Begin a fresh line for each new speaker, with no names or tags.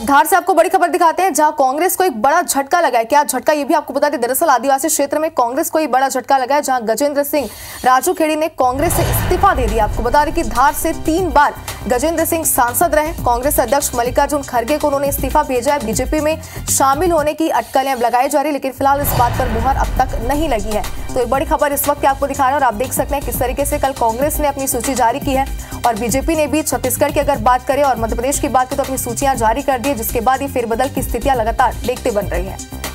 धार से आपको बड़ी खबर दिखाते हैं, जहाँ कांग्रेस को एक बड़ा झटका लगा है। क्या झटका ये भी आपको बता दें, दरअसल आदिवासी क्षेत्र में कांग्रेस को एक बड़ा झटका लगा है, जहाँ गजेंद्र सिंह राजू खेड़ी ने कांग्रेस से इस्तीफा दे दिया। आपको बता दें कि धार से तीन बार गजेंद्र सिंह सांसद रहे। कांग्रेस अध्यक्ष मल्लिकार्जुन खड़गे को उन्होंने इस्तीफा भेजा है। बीजेपी में शामिल होने की अटकलें लगाई जा रही, लेकिन फ़िलहाल इस बात पर मुहर अब तक नहीं लगी है। तो एक बड़ी खबर इस वक्त आपको दिखा रहे हैं और आप देख सकते हैं किस तरीके से कल कांग्रेस ने अपनी सूची जारी की है और बीजेपी ने भी छत्तीसगढ़ की अगर बात करें और मध्य प्रदेश की बात करें तो अपनी सूचियाँ जारी कर दी जिसके बाद ही फेरबदल की स्थितियाँ लगातार देखते बन रही है।